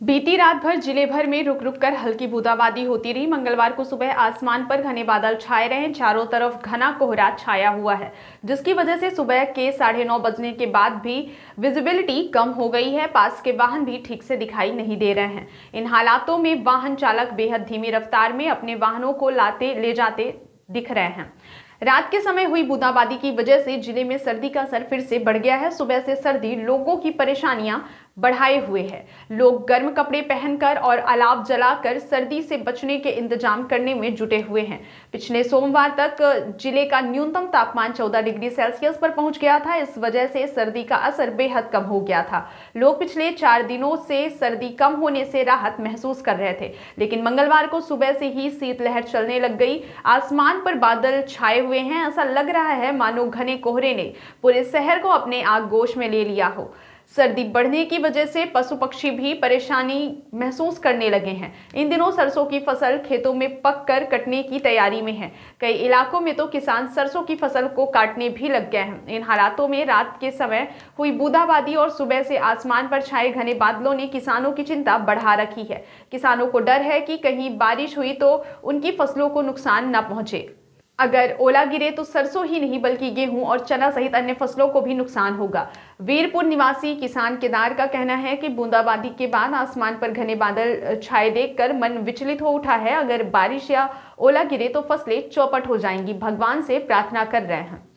बीती रात भर ज़िले भर में रुक रुक कर हल्की बूंदाबांदी होती रही। मंगलवार को सुबह आसमान पर घने बादल छाए रहे। चारों तरफ़ घना कोहरा छाया हुआ है, जिसकी वजह से सुबह के साढ़े नौ बजने के बाद भी विजिबिलिटी कम हो गई है। पास के वाहन भी ठीक से दिखाई नहीं दे रहे हैं। इन हालातों में वाहन चालक बेहद धीमी रफ्तार में अपने वाहनों को लाते, ले जाते दिख रहे हैं। रात के समय हुई बूंदाबांदी की वजह से ज़िले में सर्दी का असर फिर से बढ़ गया है। सुबह से सर्दी, लोगों की परेशानियाँ बढ़ाए हुए है। लोग गर्म कपड़े पहनकर और अलाव जलाकर सर्दी से बचने के इंतज़ाम करने में जुटे हुए हैं। पिछले सोमवार तक ज़िले का न्यूनतम तापमान 14 डिग्री सेल्सियस पर पहुँच गया था। इस वजह से सर्दी का असर बेहद कम हो गया था। लोग पिछले चार दिनों से सर्दी कम होने से राहत महसूस कर रहे थे। लेकिन मंगलवार को सुबह से ही शीतलहर चलने लग गई। आसमान पर बादल छाए हुए हैं। ऐसा लग रहा है मानो घने कोहरे ने पूरे शहर को अपने आगोश में ले लिया हो। सर्दी बढ़ने की वजह से पशु पक्षी भी परेशानी महसूस करने लगे हैं। इन दिनों सरसों की फ़सल खेतों में पक कर कटने की तैयारी में है। कई इलाकों में तो किसान सरसों की फ़सल को काटने भी लग गए हैं। इन हालातों में रात के समय हुई बूंदाबांदी और सुबह से आसमान पर छाए घने बादलों ने किसानों की चिंता बढ़ा रखी है। किसानों को डर है कि कहीं बारिश हुई तो उनकी फ़सलों को नुकसान न पहुँचे। अगर ओला गिरे तो सरसों ही नहीं बल्कि गेहूँ और चना सहित अन्य फ़सलों को भी नुकसान होगा। वीरपुर निवासी किसान केदार का कहना है कि बूंदाबांदी के बाद आसमान पर घने बादल छाए देखकर मन विचलित हो उठा है। अगर बारिश या ओला गिरे तो फ़सलें चौपट हो जाएँगी। भगवान से प्रार्थना कर रहे हैं।